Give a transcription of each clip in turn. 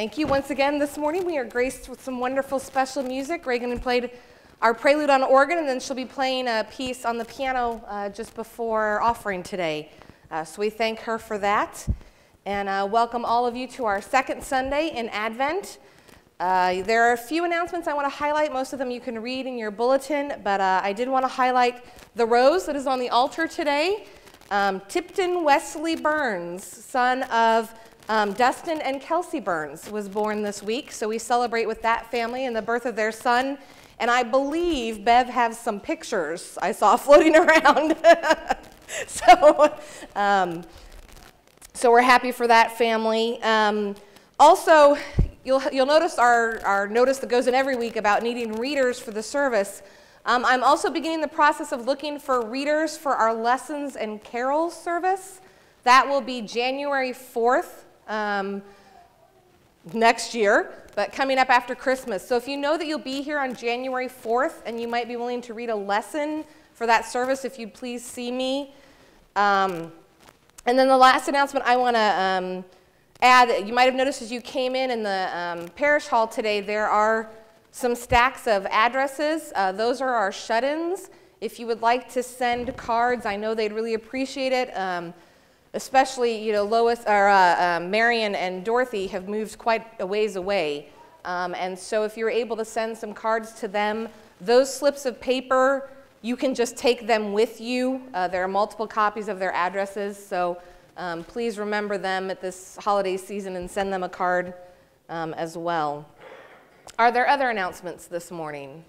Thank you once again this morning. We are graced with some wonderful special music. Reagan played our prelude on organ, and then she'll be playing a piece on the piano uh, just before offering today. Uh, so we thank her for that. And uh, welcome all of you to our second Sunday in Advent. Uh, there are a few announcements I want to highlight. Most of them you can read in your bulletin, but uh, I did want to highlight the rose that is on the altar today. Um, Tipton Wesley Burns, son of um, Dustin and Kelsey Burns was born this week, so we celebrate with that family and the birth of their son. And I believe Bev has some pictures I saw floating around. so, um, so we're happy for that family. Um, also, you'll, you'll notice our, our notice that goes in every week about needing readers for the service. Um, I'm also beginning the process of looking for readers for our lessons and carols service. That will be January 4th um, next year, but coming up after Christmas. So if you know that you'll be here on January 4th and you might be willing to read a lesson for that service, if you'd please see me. Um, and then the last announcement I want to um, add, you might have noticed as you came in in the um, parish hall today, there are some stacks of addresses. Uh, those are our shut-ins. If you would like to send cards, I know they'd really appreciate it. Um, especially, you know, Lois, or uh, uh, Marion and Dorothy have moved quite a ways away. Um, and so if you're able to send some cards to them, those slips of paper, you can just take them with you. Uh, there are multiple copies of their addresses, so um, please remember them at this holiday season and send them a card um, as well. Are there other announcements this morning?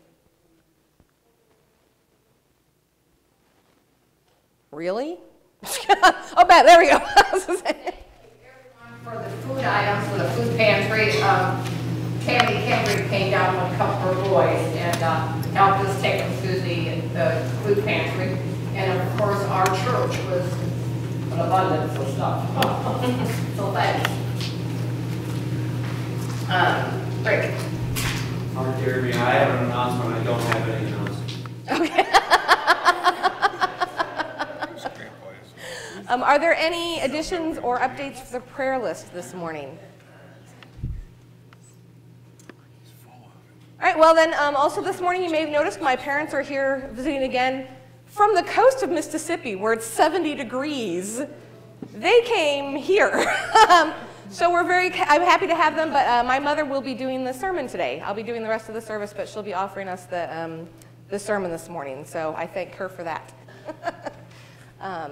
Really? oh, bad. There we go. for the food items for the food pantry, um, Tammy Kendrick came down with a couple of boys and uh, helped us take them through the, the food pantry. And of course, our church was an abundance of stuff. so thanks. Um, Rick. Mark Jeremy, I have an announcement, I don't have any announcement. Okay. Um, are there any additions or updates for the prayer list this morning? All right, well then, um, also this morning you may have noticed my parents are here visiting again from the coast of Mississippi where it's 70 degrees. They came here. So we're very, I'm happy to have them, but uh, my mother will be doing the sermon today. I'll be doing the rest of the service, but she'll be offering us the, um, the sermon this morning. So I thank her for that. um,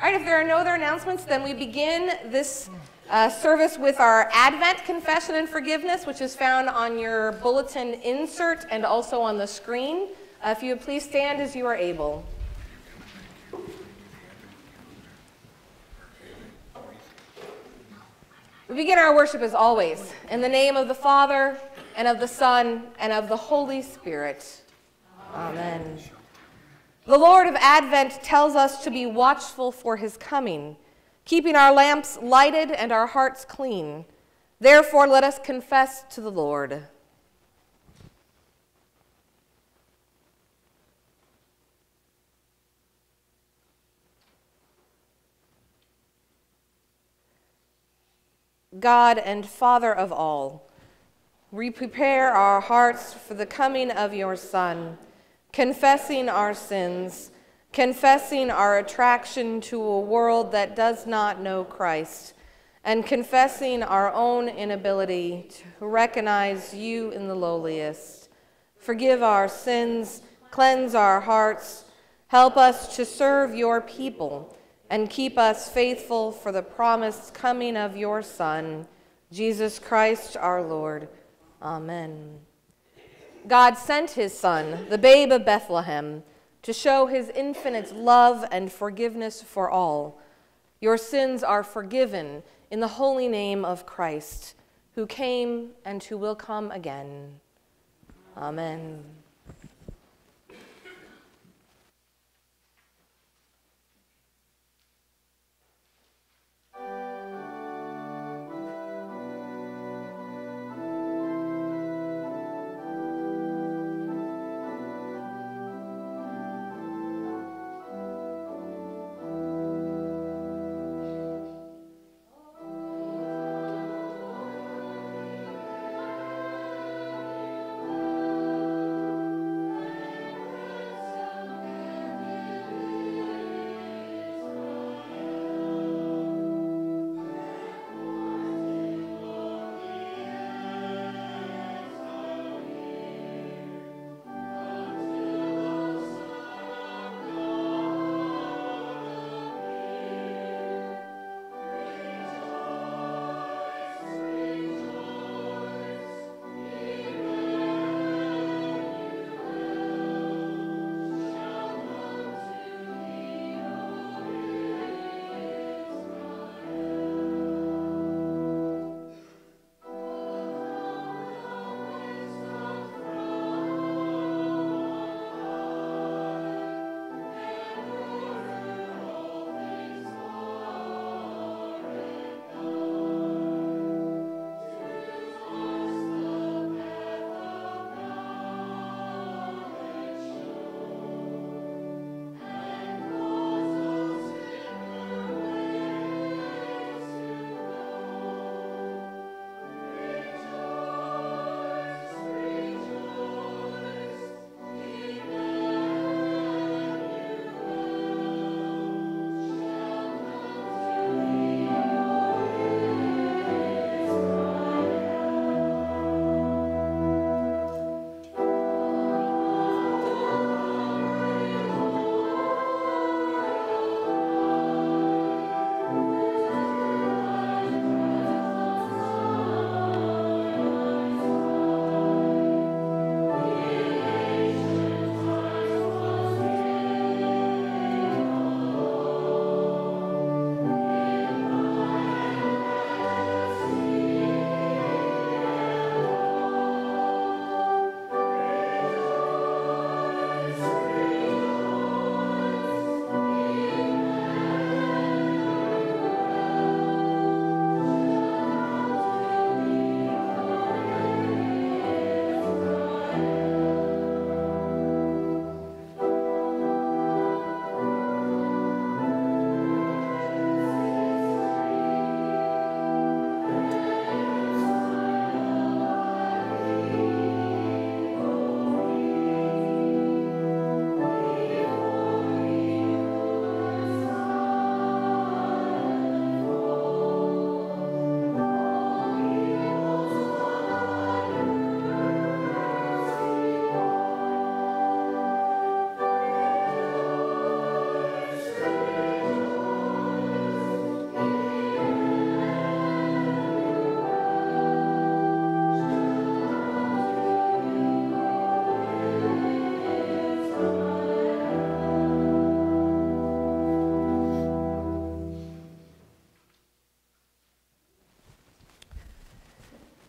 all right, if there are no other announcements, then we begin this uh, service with our Advent Confession and Forgiveness, which is found on your bulletin insert and also on the screen. Uh, if you would please stand as you are able. We begin our worship as always in the name of the Father, and of the Son, and of the Holy Spirit. Amen. The Lord of Advent tells us to be watchful for his coming, keeping our lamps lighted and our hearts clean. Therefore, let us confess to the Lord. God and Father of all, we prepare our hearts for the coming of your Son confessing our sins, confessing our attraction to a world that does not know Christ, and confessing our own inability to recognize you in the lowliest. Forgive our sins, cleanse our hearts, help us to serve your people, and keep us faithful for the promised coming of your Son, Jesus Christ our Lord. Amen. God sent his son, the babe of Bethlehem, to show his infinite love and forgiveness for all. Your sins are forgiven in the holy name of Christ, who came and who will come again. Amen.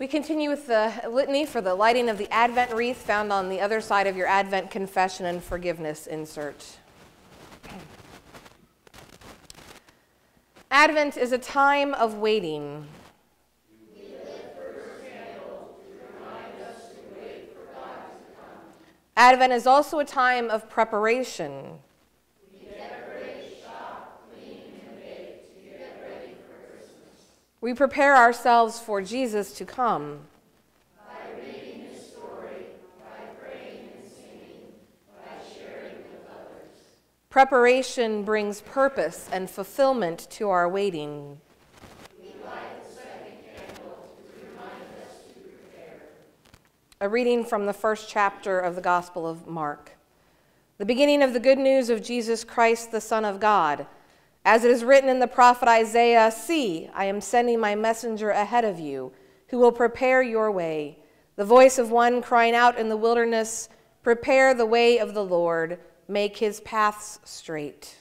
Continue with the litany for the lighting of the Advent wreath found on the other side of your Advent confession and forgiveness insert. Advent is a time of waiting. Advent is also a time of preparation. We prepare ourselves for Jesus to come. By reading his story, by praying and singing, by sharing with others. Preparation brings purpose and fulfillment to our waiting. We light the second candle to remind us to prepare. A reading from the first chapter of the Gospel of Mark. The beginning of the good news of Jesus Christ, the Son of God as it is written in the prophet Isaiah See, I am sending my messenger ahead of you, who will prepare your way. The voice of one crying out in the wilderness, Prepare the way of the Lord, make his paths straight.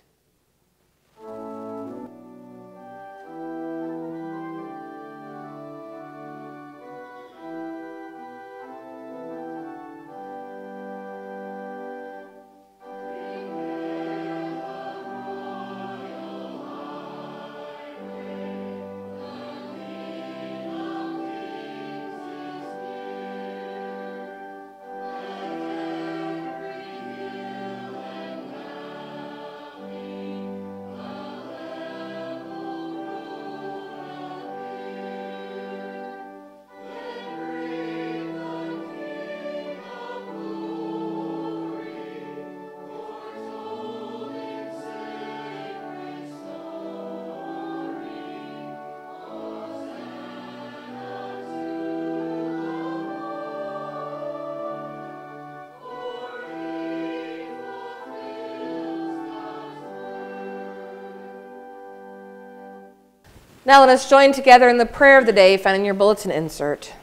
Now let us join together in the prayer of the day found in your bulletin insert.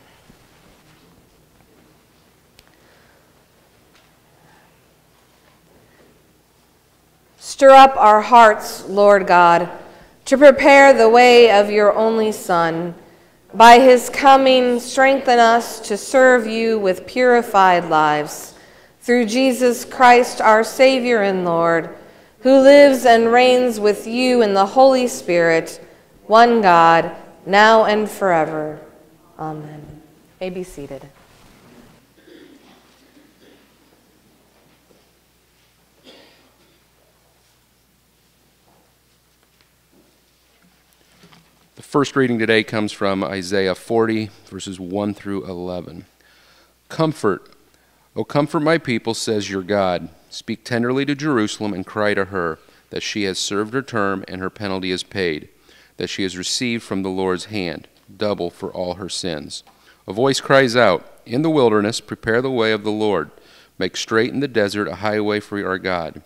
Stir up our hearts, Lord God, to prepare the way of your only Son. By his coming, strengthen us to serve you with purified lives. Through Jesus Christ, our Savior and Lord, who lives and reigns with you in the Holy Spirit one God, now and forever. Amen. May be seated. The first reading today comes from Isaiah 40, verses 1 through 11. Comfort, O comfort my people, says your God. Speak tenderly to Jerusalem and cry to her that she has served her term and her penalty is paid that she has received from the Lord's hand, double for all her sins. A voice cries out, In the wilderness, prepare the way of the Lord. Make straight in the desert a highway for our God.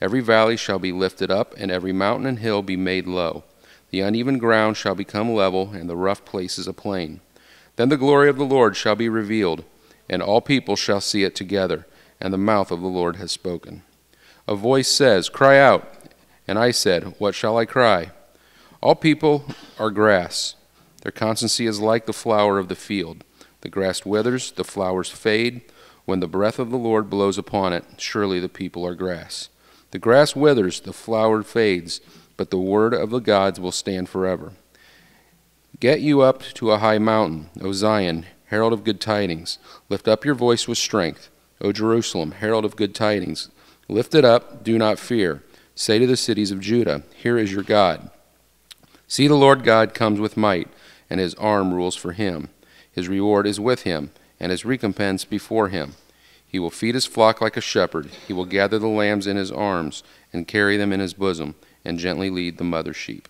Every valley shall be lifted up, and every mountain and hill be made low. The uneven ground shall become level, and the rough places a plain. Then the glory of the Lord shall be revealed, and all people shall see it together, and the mouth of the Lord has spoken. A voice says, Cry out. And I said, What shall I cry? All people are grass. Their constancy is like the flower of the field. The grass withers, the flowers fade. When the breath of the Lord blows upon it, surely the people are grass. The grass withers, the flower fades, but the word of the gods will stand forever. Get you up to a high mountain, O Zion, herald of good tidings. Lift up your voice with strength, O Jerusalem, herald of good tidings. Lift it up, do not fear. Say to the cities of Judah, Here is your God. See, the Lord God comes with might, and his arm rules for him. His reward is with him, and his recompense before him. He will feed his flock like a shepherd. He will gather the lambs in his arms, and carry them in his bosom, and gently lead the mother sheep.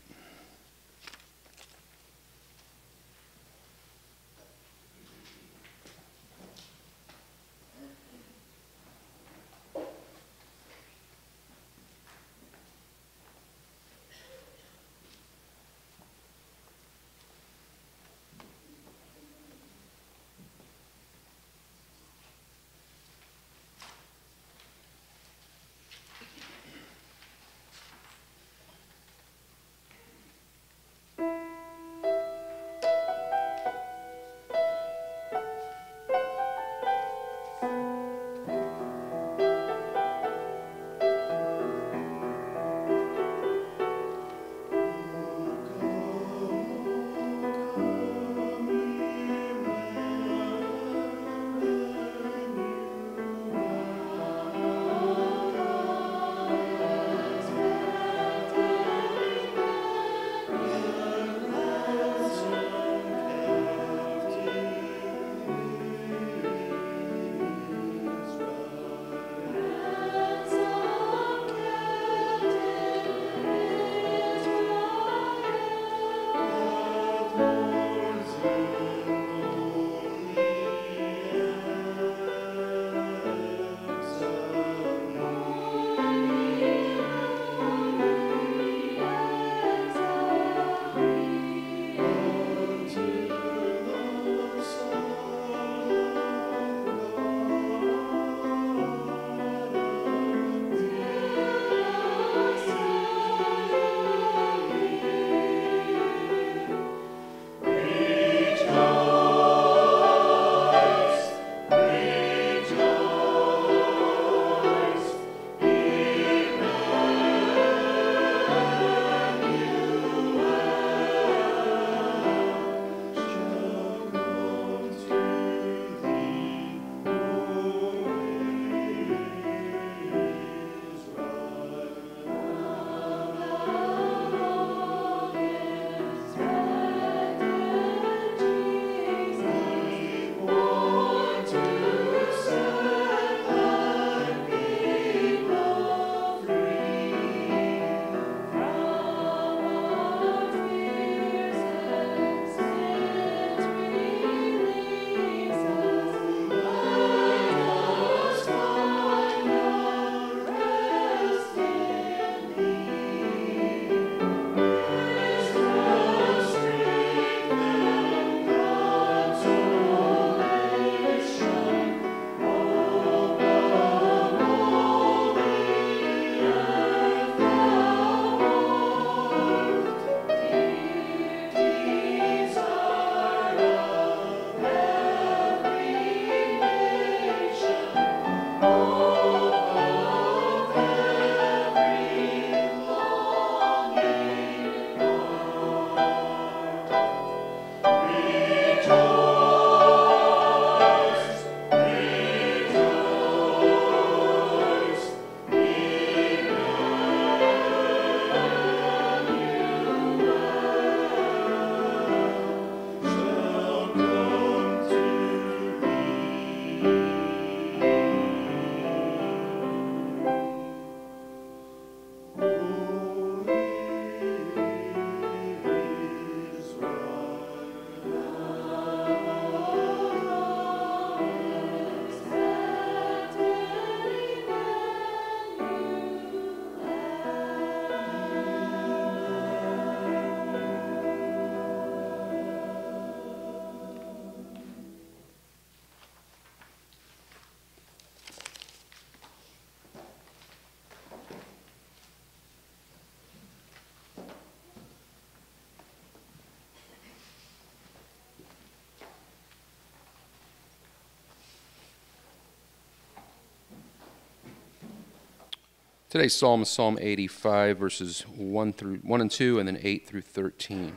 Today's psalm is Psalm 85, verses 1 through 1 and 2, and then 8 through 13.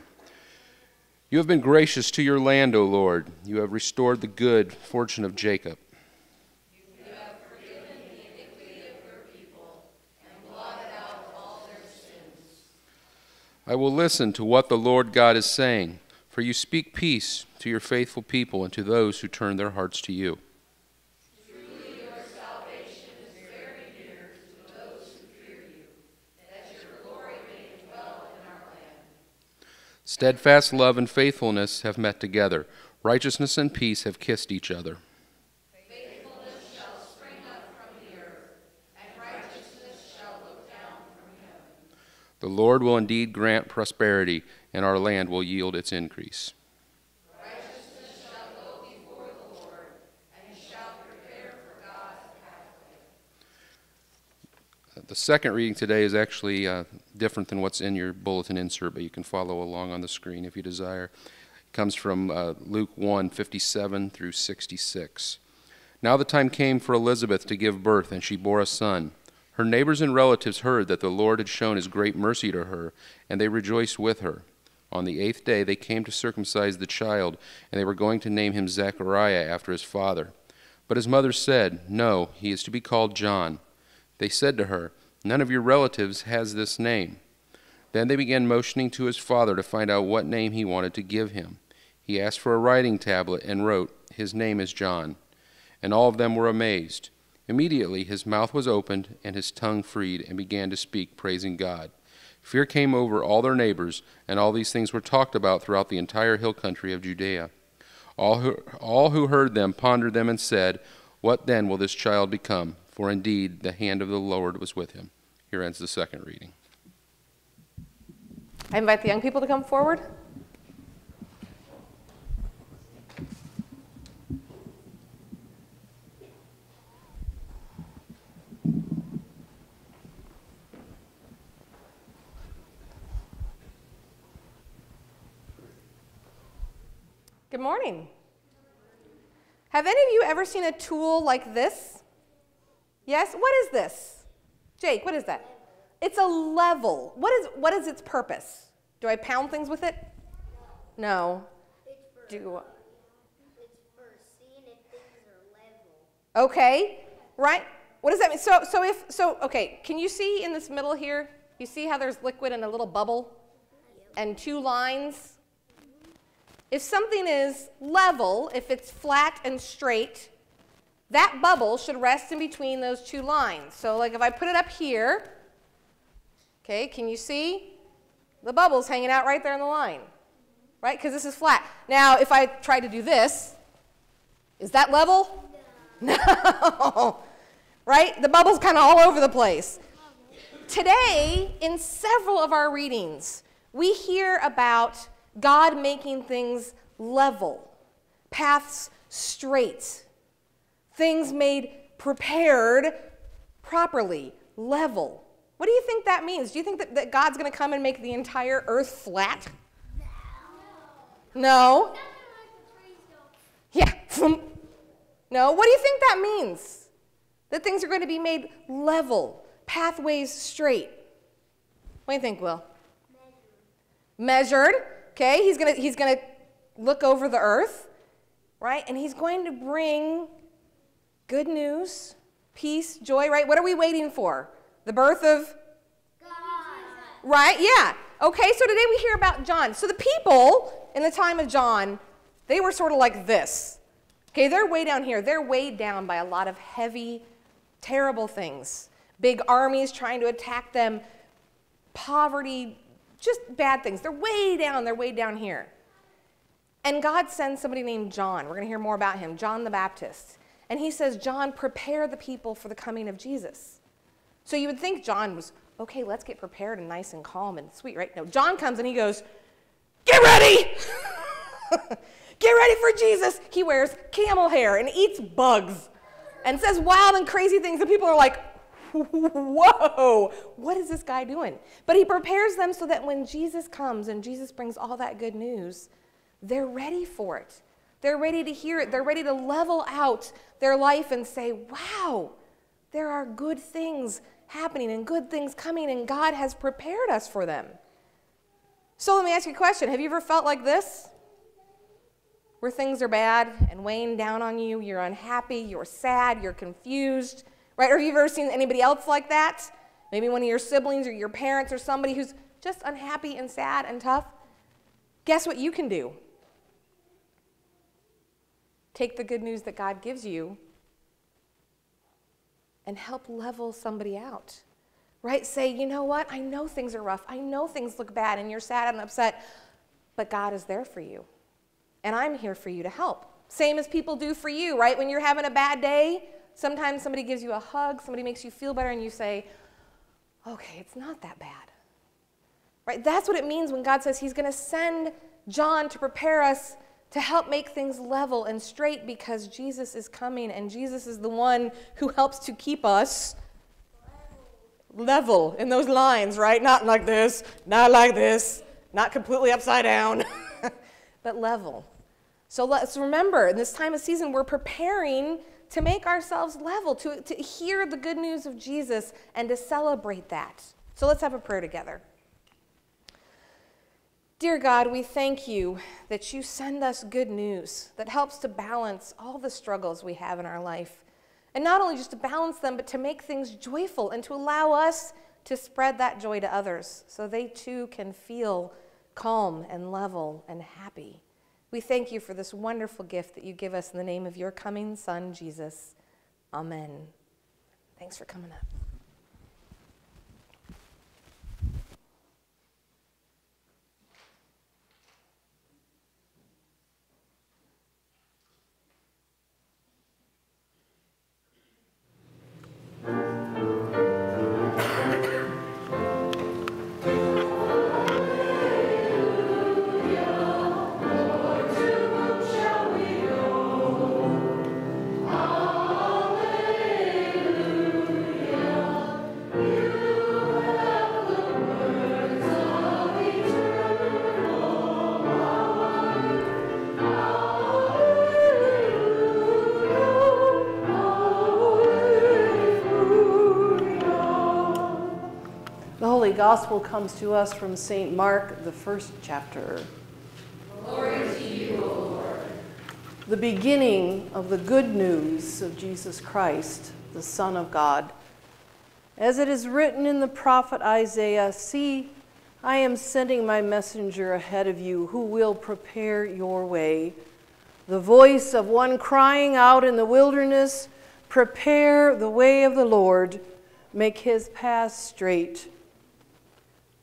You have been gracious to your land, O Lord. You have restored the good fortune of Jacob. You have forgiven the iniquity of your people and blotted out all their sins. I will listen to what the Lord God is saying, for you speak peace to your faithful people and to those who turn their hearts to you. Steadfast love and faithfulness have met together. Righteousness and peace have kissed each other. Faithfulness shall spring up from the earth, and righteousness shall look down from heaven. The Lord will indeed grant prosperity, and our land will yield its increase. Righteousness shall go before the Lord, and he shall prepare for God's pathway. The second reading today is actually uh, different than what's in your bulletin insert, but you can follow along on the screen if you desire. It comes from uh, Luke 1 57 through 66. Now the time came for Elizabeth to give birth, and she bore a son. Her neighbors and relatives heard that the Lord had shown his great mercy to her, and they rejoiced with her. On the eighth day they came to circumcise the child, and they were going to name him Zechariah after his father. But his mother said, No, he is to be called John. They said to her, None of your relatives has this name. Then they began motioning to his father to find out what name he wanted to give him. He asked for a writing tablet and wrote, His name is John. And all of them were amazed. Immediately his mouth was opened and his tongue freed, and began to speak, praising God. Fear came over all their neighbors, and all these things were talked about throughout the entire hill country of Judea. All who, all who heard them pondered them and said, What then will this child become? For indeed the hand of the Lord was with him. Here ends the second reading. I invite the young people to come forward. Good morning. Have any of you ever seen a tool like this? Yes? What is this? Jake, what is that? It's a level. What is, what is its purpose? Do I pound things with it? No. It's for, Do it's for seeing if things are level. okay, right? What does that mean? So, so if so, okay. Can you see in this middle here? You see how there's liquid and a little bubble, and two lines. If something is level, if it's flat and straight, that bubble should rest in between those two lines. So, like if I put it up here, okay, can you see? The bubble's hanging out right there in the line, right? Because this is flat. Now, if I try to do this, is that level? No. right? The bubble's kind of all over the place. Today, in several of our readings, we hear about God making things level, paths straight, things made prepared properly, level. What do you think that means? Do you think that, that God's going to come and make the entire earth flat? No. no? Yeah. no. What do you think that means? That things are going to be made level, pathways straight. What do you think, Will? Measured. Okay, he's gonna he's gonna look over the earth, right? And he's going to bring good news, peace, joy, right? What are we waiting for? The birth of God. Right? Yeah. Okay, so today we hear about John. So the people in the time of John, they were sort of like this. Okay, they're way down here. They're weighed down by a lot of heavy, terrible things. Big armies trying to attack them, poverty, just bad things. They're way down. They're way down here. And God sends somebody named John. We're going to hear more about him, John the Baptist. And he says, John, prepare the people for the coming of Jesus. So you would think John was, okay, let's get prepared and nice and calm and sweet, right? No, John comes and he goes, get ready! get ready for Jesus. He wears camel hair and eats bugs and says wild and crazy things. And people are like, whoa, what is this guy doing? But he prepares them so that when Jesus comes and Jesus brings all that good news, they're ready for it. They're ready to hear it. They're ready to level out their life and say, wow, there are good things happening and good things coming, and God has prepared us for them. So let me ask you a question Have you ever felt like this? Where things are bad and weighing down on you, you're unhappy, you're sad, you're confused, right? Or have you ever seen anybody else like that? Maybe one of your siblings or your parents or somebody who's just unhappy and sad and tough? Guess what you can do? Take the good news that God gives you and help level somebody out. Right? Say, you know what? I know things are rough. I know things look bad and you're sad and upset, but God is there for you. And I'm here for you to help. Same as people do for you, right? When you're having a bad day, sometimes somebody gives you a hug, somebody makes you feel better, and you say, okay, it's not that bad. Right? That's what it means when God says He's going to send John to prepare us to help make things level and straight because Jesus is coming and Jesus is the one who helps to keep us level in those lines, right? Not like this, not like this, not completely upside down, but level. So let's remember, in this time of season, we're preparing to make ourselves level, to, to hear the good news of Jesus and to celebrate that. So let's have a prayer together. Dear God, we thank you that you send us good news that helps to balance all the struggles we have in our life. And not only just to balance them, but to make things joyful and to allow us to spread that joy to others so they too can feel calm and level and happy. We thank you for this wonderful gift that you give us in the name of your coming Son, Jesus. Amen. Thanks for coming up. gospel comes to us from St. Mark, the first chapter. Glory to you, O Lord. The beginning of the good news of Jesus Christ, the Son of God. As it is written in the prophet Isaiah See, I am sending my messenger ahead of you who will prepare your way. The voice of one crying out in the wilderness, Prepare the way of the Lord, make his path straight.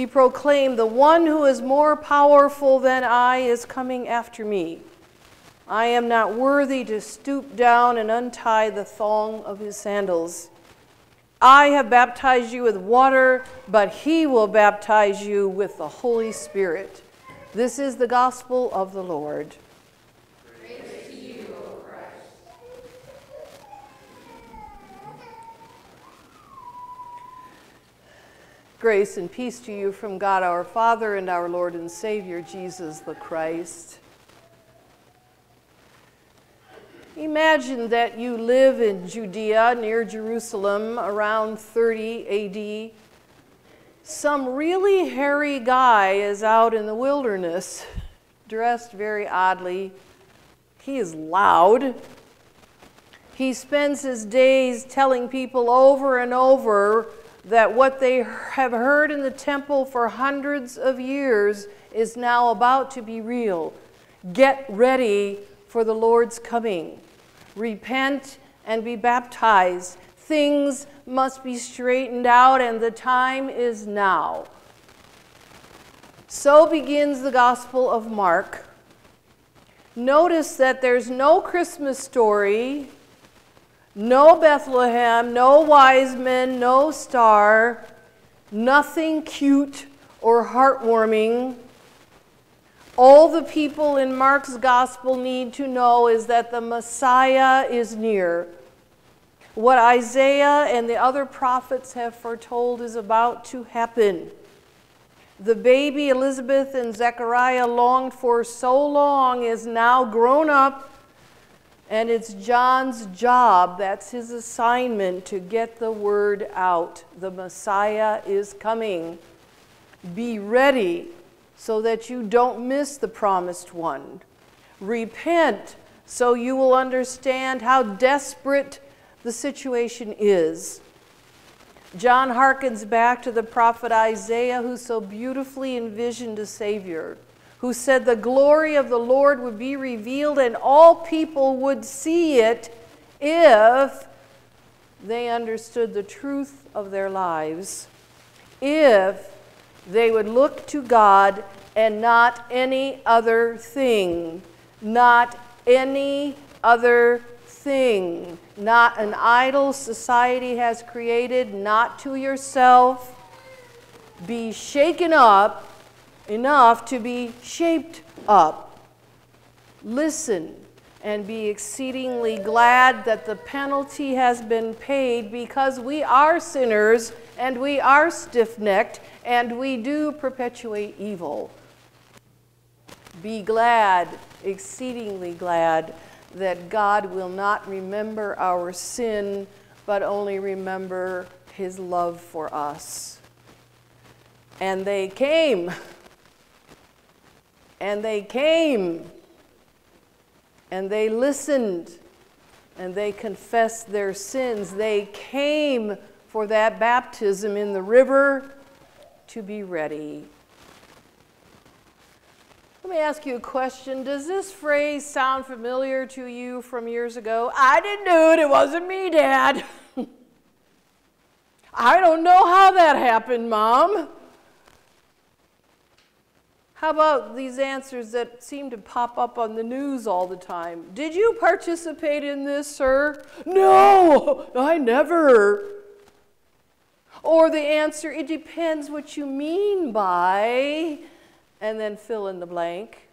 He proclaimed, The one who is more powerful than I is coming after me. I am not worthy to stoop down and untie the thong of his sandals. I have baptized you with water, but he will baptize you with the Holy Spirit. This is the gospel of the Lord. Grace and peace to you from God our Father and our Lord and Savior, Jesus the Christ. Imagine that you live in Judea near Jerusalem around 30 AD. Some really hairy guy is out in the wilderness, dressed very oddly. He is loud. He spends his days telling people over and over that what they have heard in the temple for hundreds of years is now about to be real. Get ready for the Lord's coming. Repent and be baptized. Things must be straightened out, and the time is now. So begins the Gospel of Mark. Notice that there's no Christmas story no Bethlehem, no wise men, no star. nothing cute or heartwarming. All the people in Mark's gospel need to know is that the Messiah is near. What Isaiah and the other prophets have foretold is about to happen. The baby Elizabeth and Zechariah longed for so long is now grown up, and it's John's job, that's his assignment, to get the word out. The Messiah is coming. Be ready so that you don't miss the promised one. Repent so you will understand how desperate the situation is. John harkens back to the prophet Isaiah, who so beautifully envisioned a Savior, who said the glory of the Lord would be revealed and all people would see it if they understood the truth of their lives, if they would look to God and not any other thing, not any other thing, not an idol society has created, not to yourself. Be shaken up enough to be shaped up. Listen and be exceedingly glad that the penalty has been paid because we are sinners and we are stiff necked and we do perpetuate evil. Be glad, exceedingly glad that God will not remember our sin, but only remember his love for us. And they came. And they came. And they listened. And they confessed their sins. They came for that baptism in the river to be ready. Let me ask you a question. Does this phrase sound familiar to you from years ago? I didn't do it. It wasn't me, Dad. I don't know how that happened, Mom. How about these answers that seem to pop up on the news all the time? Did you participate in this, sir? No, I never. Or the answer, it depends what you mean by and then fill in the blank.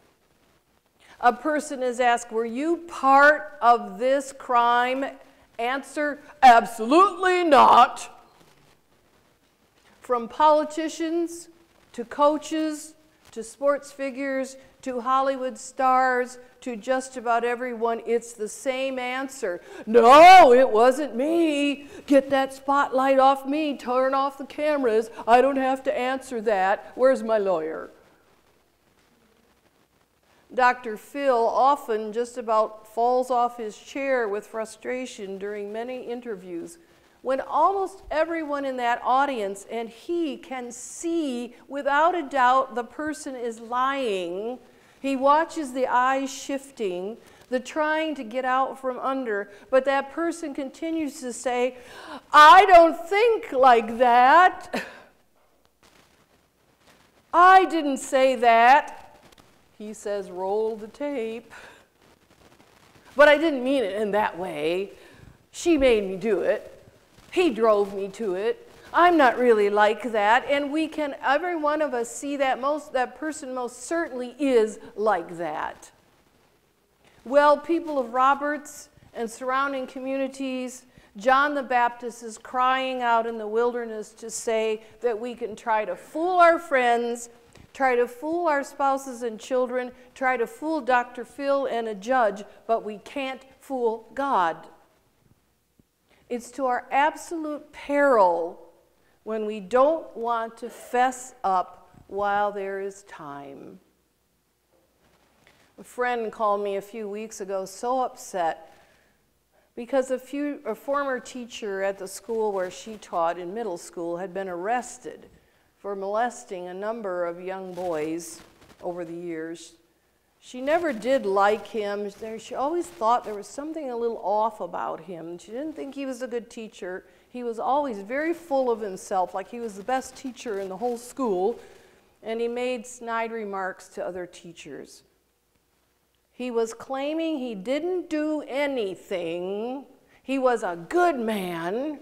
A person is asked, Were you part of this crime? Answer, Absolutely not. From politicians to coaches to sports figures to Hollywood stars to just about everyone, it's the same answer. No, it wasn't me. Get that spotlight off me. Turn off the cameras. I don't have to answer that. Where's my lawyer? Dr. Phil often just about falls off his chair with frustration during many interviews when almost everyone in that audience and he can see without a doubt the person is lying. He watches the eyes shifting, the trying to get out from under, but that person continues to say, I don't think like that. I didn't say that. He says, roll the tape. But I didn't mean it in that way. She made me do it. He drove me to it. I'm not really like that. And we can, every one of us, see that most, that person most certainly is like that. Well, people of Roberts and surrounding communities, John the Baptist is crying out in the wilderness to say that we can try to fool our friends try to fool our spouses and children, try to fool Dr. Phil and a judge, but we can't fool God. It's to our absolute peril when we don't want to fess up while there is time. A friend called me a few weeks ago so upset because a, few, a former teacher at the school where she taught in middle school had been arrested for molesting a number of young boys over the years. She never did like him. She always thought there was something a little off about him. She didn't think he was a good teacher. He was always very full of himself, like he was the best teacher in the whole school, and he made snide remarks to other teachers. He was claiming he didn't do anything. He was a good man.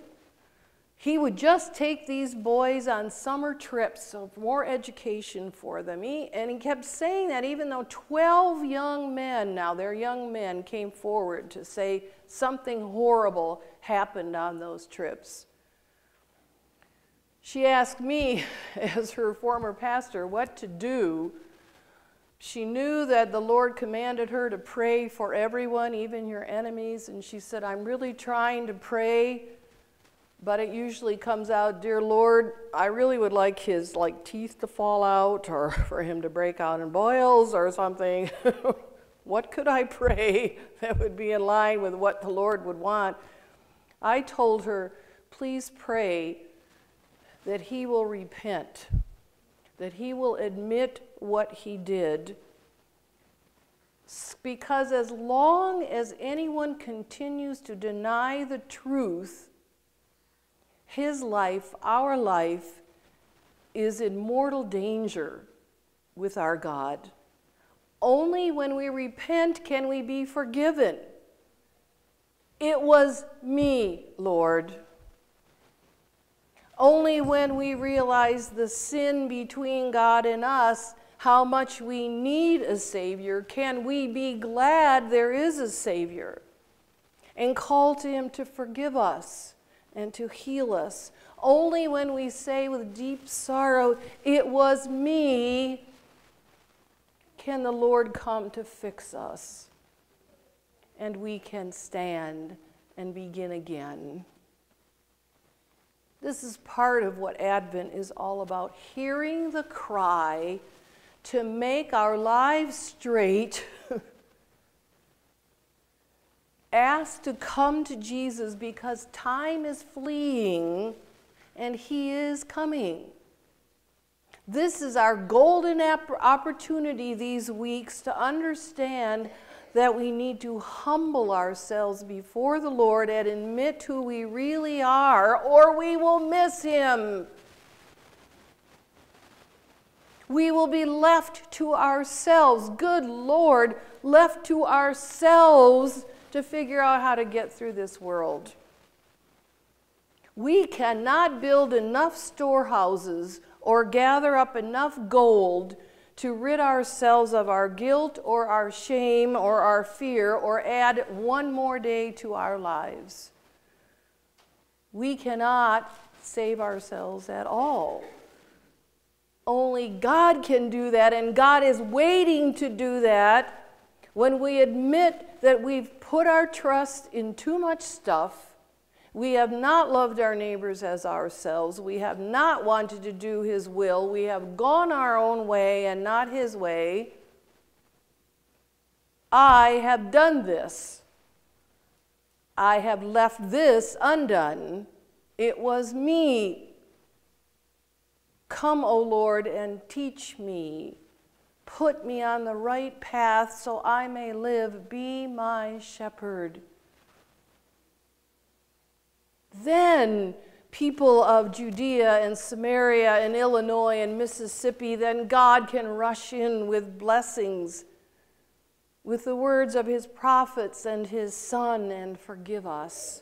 He would just take these boys on summer trips, so more education for them. He, and he kept saying that even though 12 young men, now they're young men, came forward to say something horrible happened on those trips. She asked me, as her former pastor, what to do. She knew that the Lord commanded her to pray for everyone, even your enemies, and she said, I'm really trying to pray but it usually comes out, Dear Lord, I really would like his like teeth to fall out or for him to break out in boils or something. what could I pray that would be in line with what the Lord would want? I told her, please pray that he will repent, that he will admit what he did. Because as long as anyone continues to deny the truth, his life, our life, is in mortal danger with our God. Only when we repent can we be forgiven. It was me, Lord. Only when we realize the sin between God and us, how much we need a Savior, can we be glad there is a Savior and call to Him to forgive us and to heal us. Only when we say with deep sorrow, It was me, can the Lord come to fix us. And we can stand and begin again. This is part of what Advent is all about hearing the cry to make our lives straight asked to come to Jesus because time is fleeing and he is coming. This is our golden opportunity these weeks to understand that we need to humble ourselves before the Lord and admit who we really are, or we will miss Him. We will be left to ourselves. Good Lord, left to ourselves to figure out how to get through this world. We cannot build enough storehouses or gather up enough gold to rid ourselves of our guilt or our shame or our fear or add one more day to our lives. We cannot save ourselves at all. Only God can do that, and God is waiting to do that when we admit that we've put our trust in too much stuff, we have not loved our neighbors as ourselves, we have not wanted to do His will, we have gone our own way and not His way. I have done this. I have left this undone. It was me. Come, O Lord, and teach me. Put me on the right path so I may live. Be my shepherd. Then people of Judea and Samaria and Illinois and Mississippi, then God can rush in with blessings, with the words of his prophets and his son, and forgive us.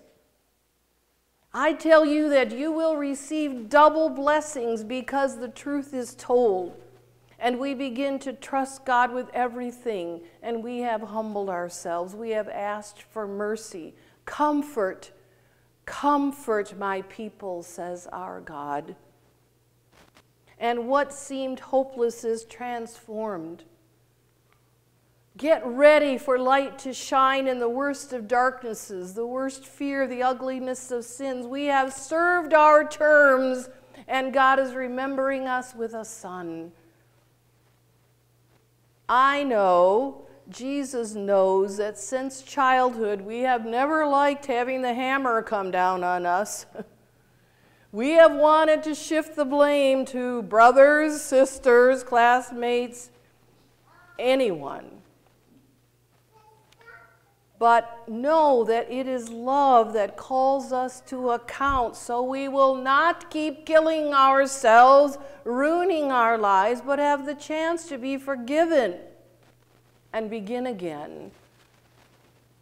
I tell you that you will receive double blessings because the truth is told and we begin to trust God with everything, and we have humbled ourselves. We have asked for mercy. Comfort, comfort my people, says our God. And what seemed hopeless is transformed. Get ready for light to shine in the worst of darknesses, the worst fear, the ugliness of sins. We have served our terms, and God is remembering us with a son. I know, Jesus knows that since childhood we have never liked having the hammer come down on us. we have wanted to shift the blame to brothers, sisters, classmates, anyone. But know that it is love that calls us to account, so we will not keep killing ourselves, ruining our lives, but have the chance to be forgiven and begin again.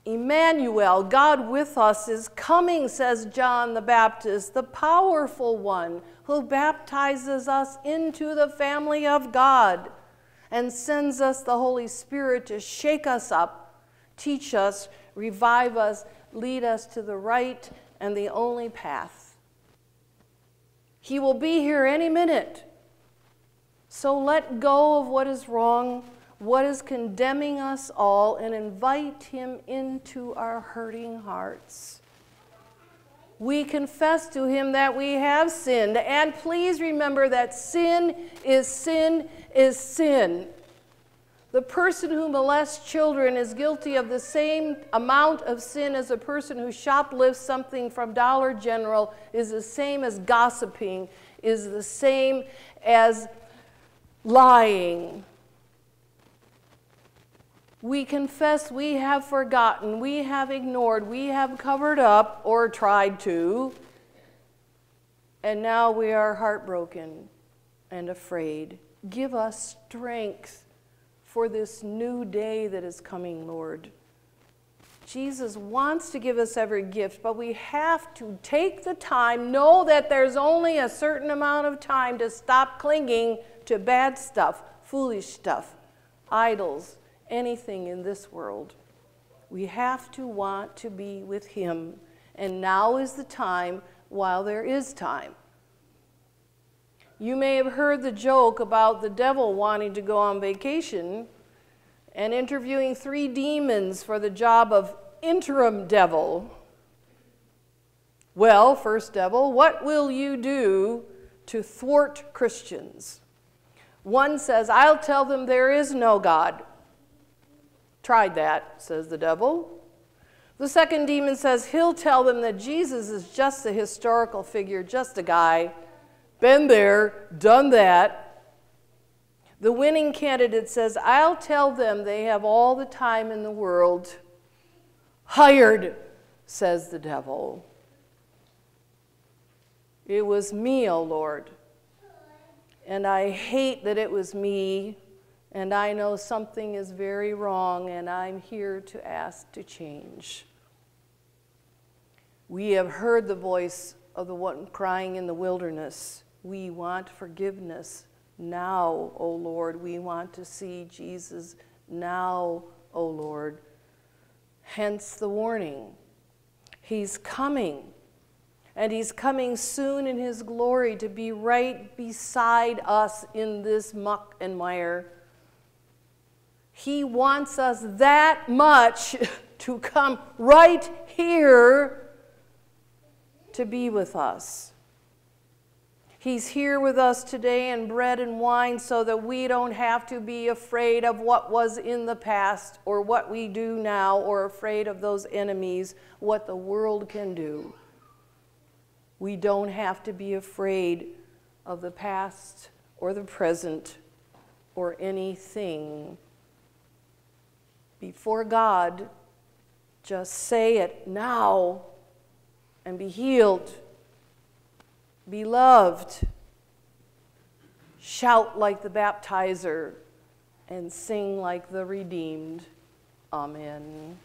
Emmanuel, God with us, is coming, says John the Baptist, the powerful one who baptizes us into the family of God and sends us the Holy Spirit to shake us up, teach us, revive us, lead us to the right and the only path. He will be here any minute. So let go of what is wrong what is condemning us all and invite Him into our hurting hearts. We confess to Him that we have sinned, and please remember that sin is sin is sin. The person who molests children is guilty of the same amount of sin as a person who shoplifts something from Dollar General, is the same as gossiping, is the same as lying. We confess we have forgotten, we have ignored, we have covered up or tried to, and now we are heartbroken and afraid. Give us strength for this new day that is coming, Lord. Jesus wants to give us every gift, but we have to take the time, know that there's only a certain amount of time to stop clinging to bad stuff, foolish stuff, idols, anything in this world. We have to want to be with Him. And now is the time while there is time. You may have heard the joke about the devil wanting to go on vacation and interviewing three demons for the job of interim devil. Well, first devil, what will you do to thwart Christians? One says, I'll tell them there is no God. Tried that, says the devil. The second demon says he'll tell them that Jesus is just a historical figure, just a guy. Been there, done that. The winning candidate says, I'll tell them they have all the time in the world. Hired, says the devil. It was me, O oh Lord. And I hate that it was me and I know something is very wrong, and I'm here to ask to change. We have heard the voice of the one crying in the wilderness. We want forgiveness now, O Lord. We want to see Jesus now, O Lord. Hence the warning. He's coming. And he's coming soon in his glory to be right beside us in this muck and mire. He wants us that much to come right here to be with us. He's here with us today in bread and wine so that we don't have to be afraid of what was in the past or what we do now or afraid of those enemies, what the world can do. We don't have to be afraid of the past or the present or anything before God, just say it now and be healed, be loved. Shout like the baptizer and sing like the redeemed. Amen.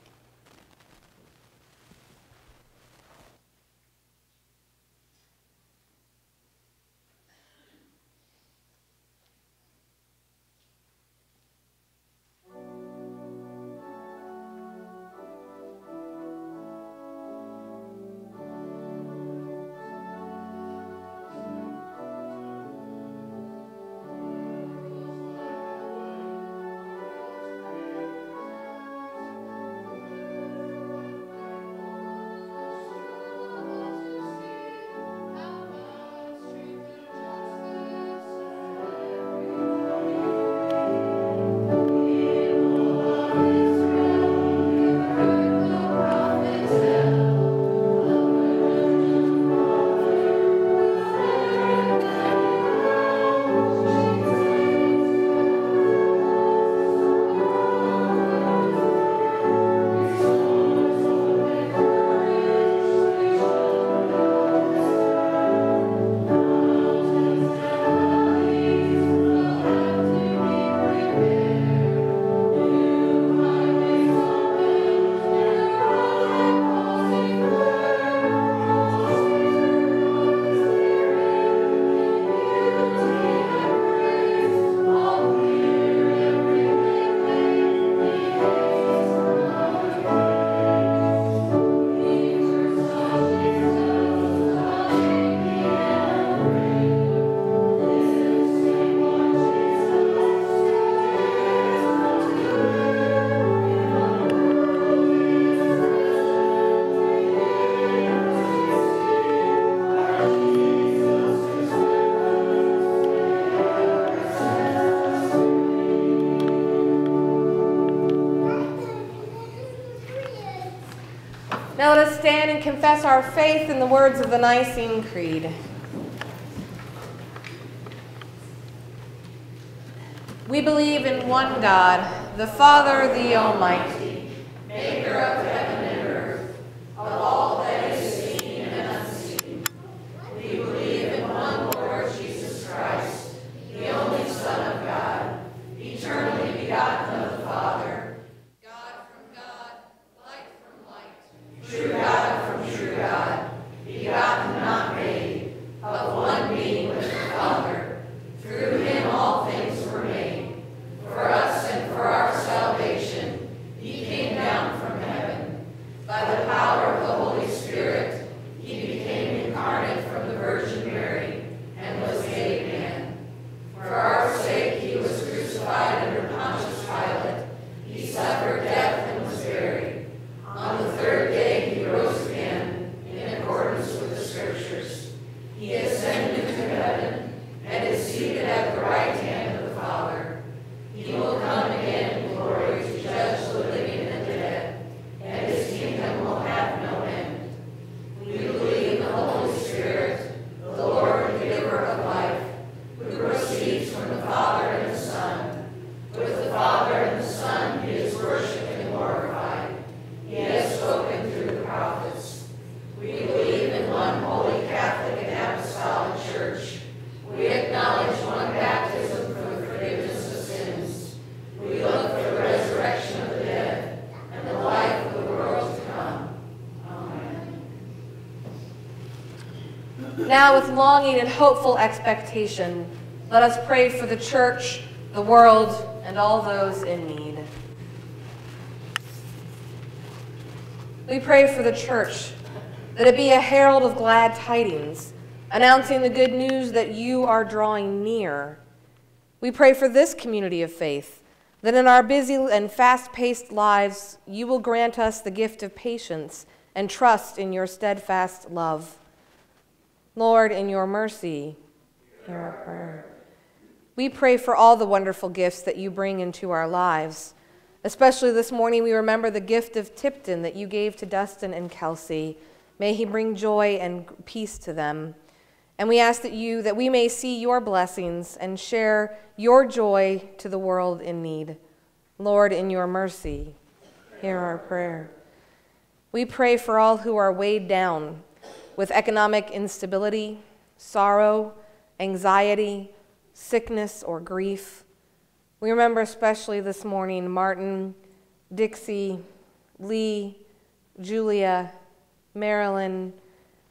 Confess our faith in the words of the Nicene Creed. We believe in one God, the Father, the Almighty, maker of heaven and earth, of all that is seen and unseen. We believe in one Lord Jesus Christ, the only Son of God, eternally begotten of the Father, God from God, light from light, true God from true God, begotten, not made, of one being with the Father. Through him all things were made. For us and for our salvation, he came down from heaven. By the power of the Holy Spirit, he became incarnate from the Virgin Mary and was made man. For our sake, he was crucified under Pontius Pilate. He suffered death and was buried. On the third day, he rose again in accordance with the Scriptures. He ascended into heaven and is seated at the right hand of the Father. He will come again in glory to judge the living and the dead, and his kingdom will have no end. We believe in the Holy Spirit, the Lord and giver of life, who proceeds from the Father and the Son. With the Father and the Son he is worshipped and glorified. He has spoken through the prophets. We believe in one holy Catholic and Apostolic Church. We acknowledge one baptism for the forgiveness of sins. We look for the resurrection of the dead and the life of the world to come. Amen. Now, with longing and hopeful expectation, let us pray for the church, the world, and all those in need. We pray for the church, that it be a herald of glad tidings, announcing the good news that you are drawing near. We pray for this community of faith, that in our busy and fast paced lives, you will grant us the gift of patience and trust in your steadfast love. Lord, in your mercy, hear our prayer. We pray for all the wonderful gifts that you bring into our lives. Especially this morning, we remember the gift of Tipton that you gave to Dustin and Kelsey. May he bring joy and peace to them. And we ask that you that we may see your blessings and share your joy to the world in need. Lord, in your mercy, hear our prayer. We pray for all who are weighed down with economic instability, sorrow, anxiety, sickness, or grief. We remember especially this morning Martin, Dixie, Lee, Julia, Marilyn,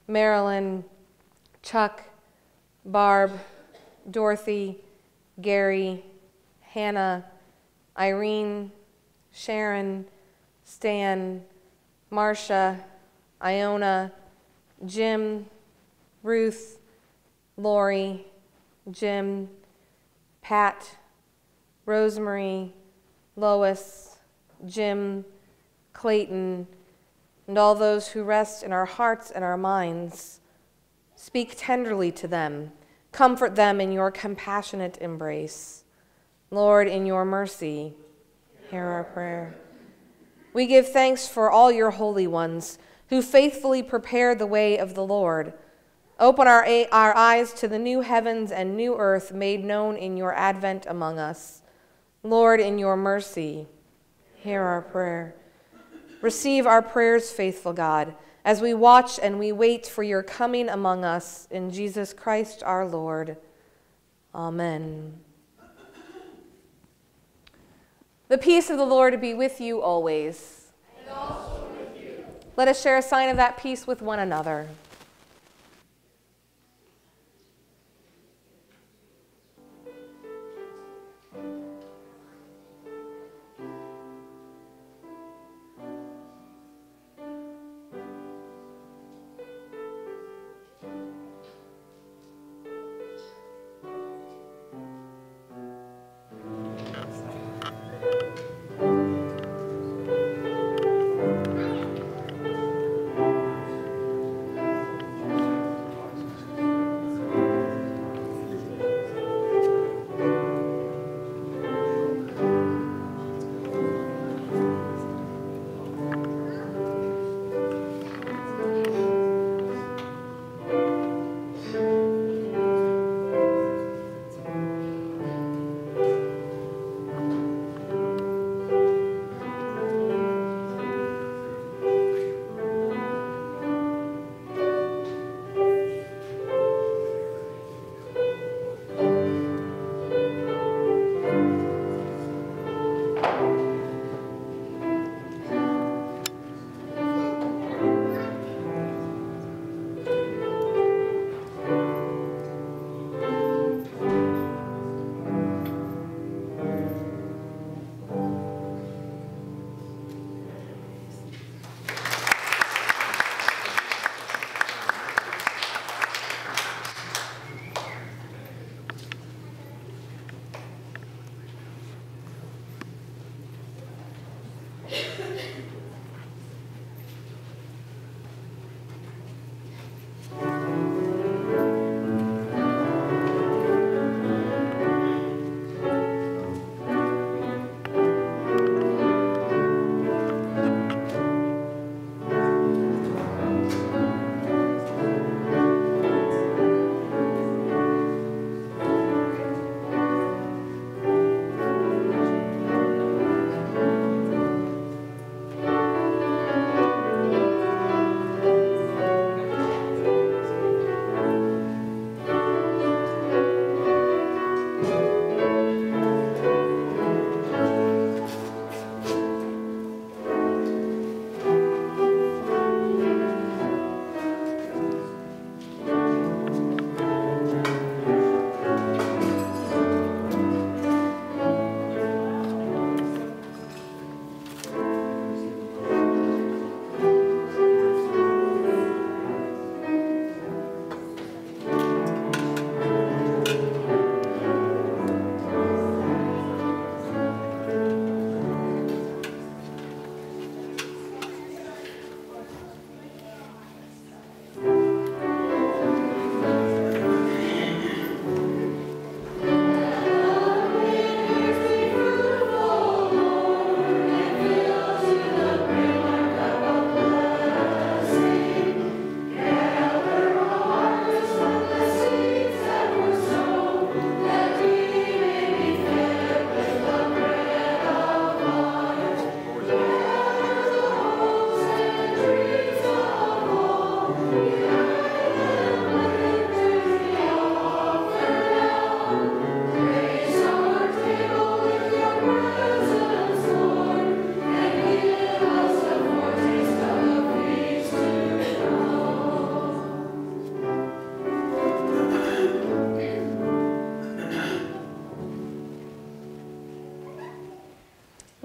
Marilyn, Chuck, Barb, Dorothy, Gary, Hannah, Irene, Sharon, Stan, Marcia, Iona, Jim, Ruth, Lori, Jim, Pat, Rosemary, Lois, Jim, Clayton, and all those who rest in our hearts and our minds. Speak tenderly to them. Comfort them in your compassionate embrace. Lord, in your mercy, hear our prayer. We give thanks for all your holy ones who faithfully prepare the way of the Lord. Open our, our eyes to the new heavens and new earth made known in your advent among us. Lord, in your mercy, hear our prayer. Receive our prayers, faithful God, as we watch and we wait for your coming among us in Jesus Christ our Lord. Amen. The peace of the Lord be with you always. And also with you. Let us share a sign of that peace with one another.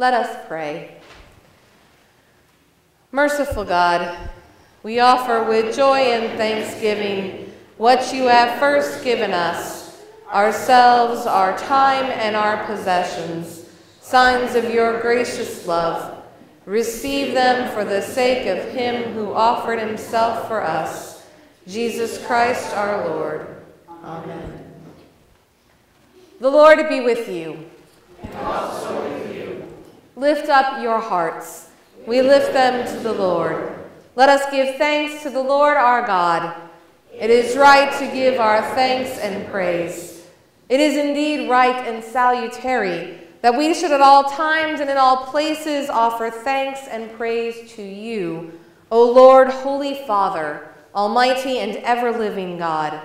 Let us pray. Merciful God, we offer with joy and thanksgiving what you have first given us, ourselves, our time, and our possessions, signs of your gracious love. Receive them for the sake of him who offered himself for us, Jesus Christ our Lord. Amen. The Lord be with you. Lift up your hearts. We lift them to the Lord. Let us give thanks to the Lord our God. It is right to give our thanks and praise. It is indeed right and salutary that we should at all times and in all places offer thanks and praise to you, O Lord, Holy Father, Almighty and ever living God.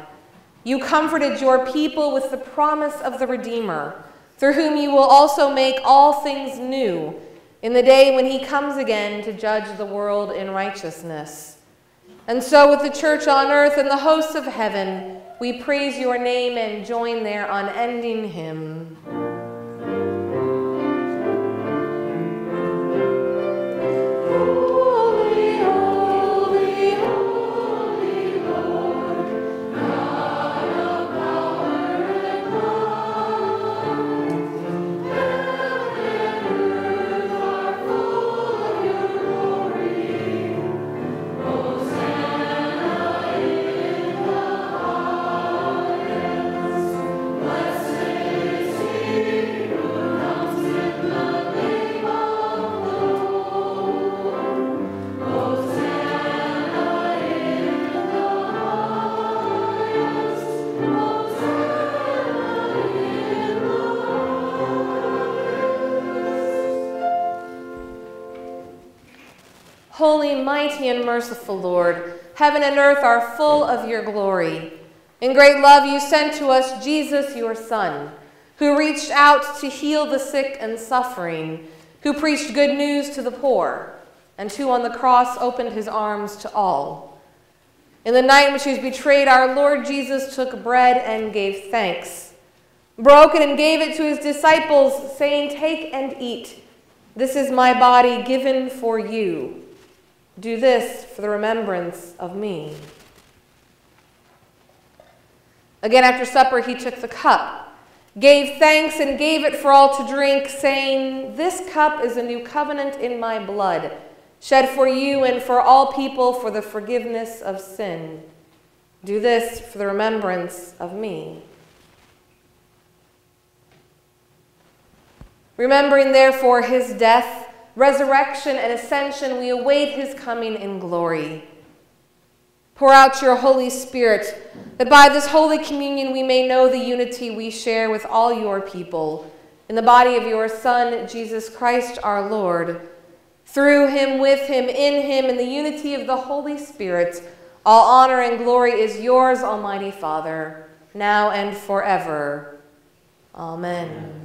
You comforted your people with the promise of the Redeemer, through whom you will also make all things new in the day when he comes again to judge the world in righteousness. And so, with the church on earth and the hosts of heaven, we praise your name and join their unending hymn. And merciful Lord, heaven and earth are full of your glory. In great love, you sent to us Jesus, your Son, who reached out to heal the sick and suffering, who preached good news to the poor, and who on the cross opened his arms to all. In the night in which he was betrayed, our Lord Jesus took bread and gave thanks, broke it and gave it to his disciples, saying, Take and eat. This is my body given for you. Do this for the remembrance of me. Again, after supper, he took the cup, gave thanks, and gave it for all to drink, saying, This cup is a new covenant in my blood, shed for you and for all people for the forgiveness of sin. Do this for the remembrance of me. Remembering, therefore, his death, resurrection, and ascension, we await his coming in glory. Pour out your Holy Spirit, that by this holy communion we may know the unity we share with all your people in the body of your Son, Jesus Christ our Lord. Through him, with him, in him, in the unity of the Holy Spirit, all honor and glory is yours, Almighty Father, now and forever. Amen.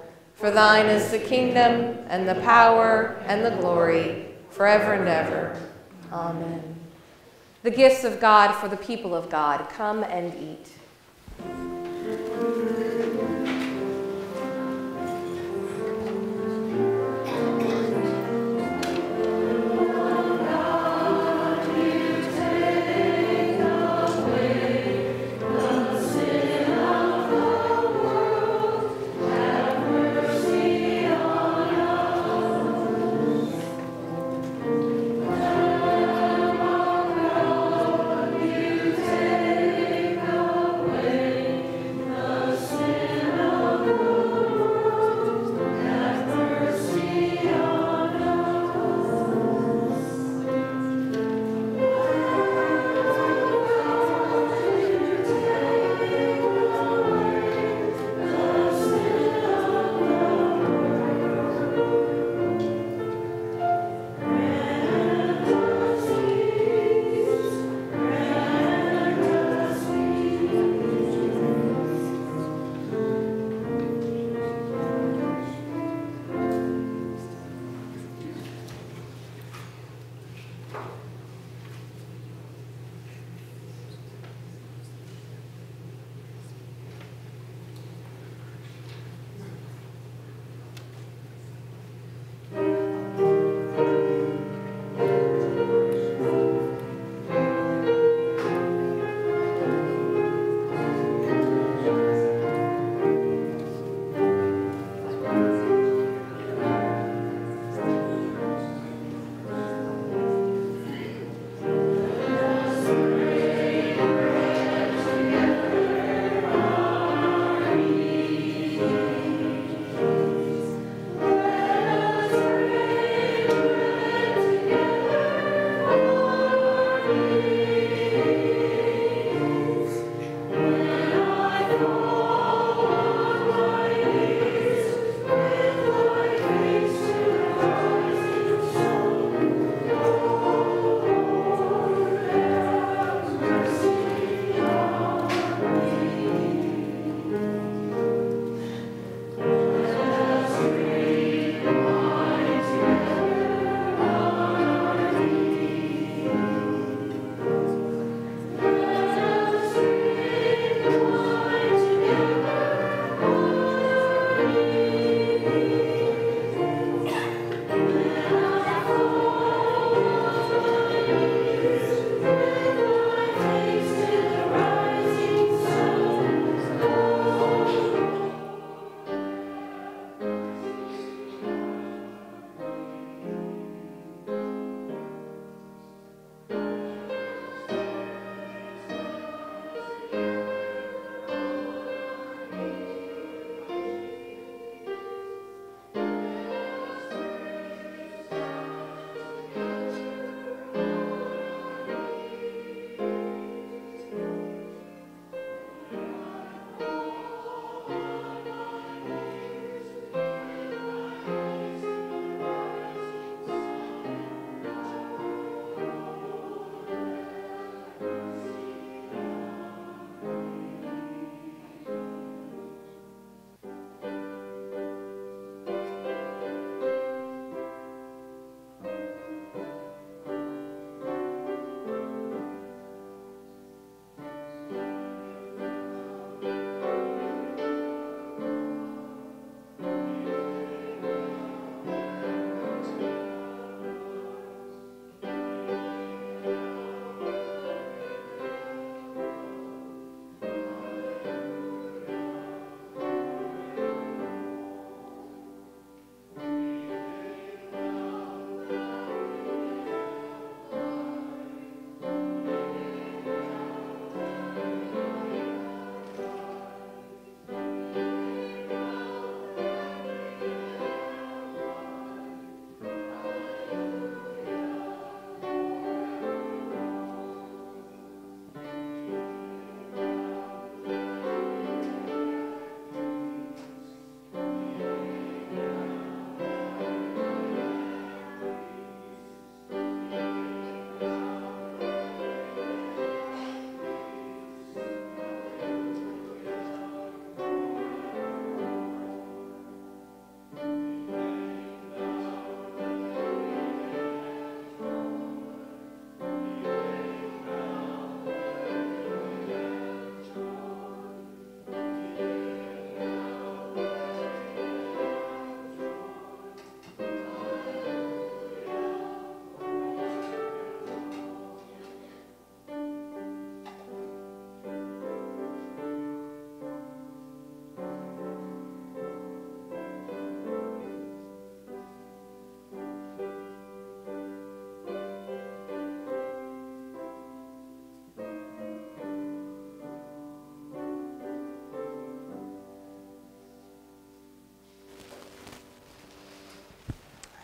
For thine is the kingdom, and the power, and the glory, forever and ever. Amen. The gifts of God for the people of God. Come and eat.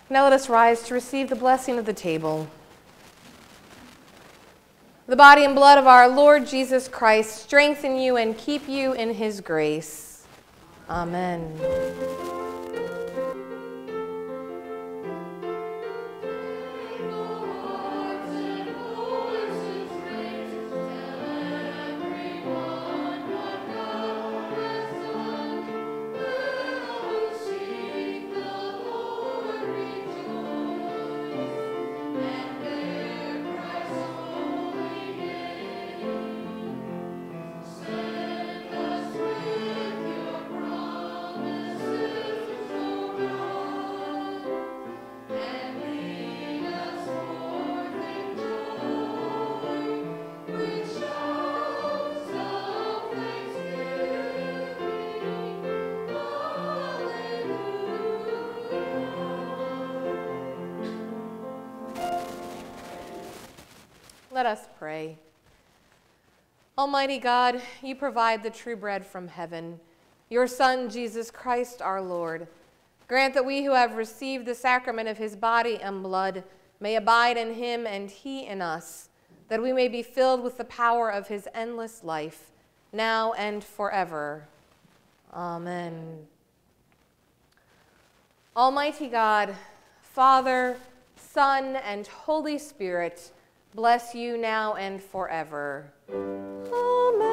Now let us rise to receive the blessing of the table. The body and blood of our Lord Jesus Christ strengthen you and keep you in his grace. Amen. Almighty God, you provide the true bread from heaven, your Son, Jesus Christ our Lord. Grant that we who have received the sacrament of his body and blood may abide in him and he in us, that we may be filled with the power of his endless life, now and forever. Amen. Almighty God, Father, Son, and Holy Spirit, bless you now and forever. Amen.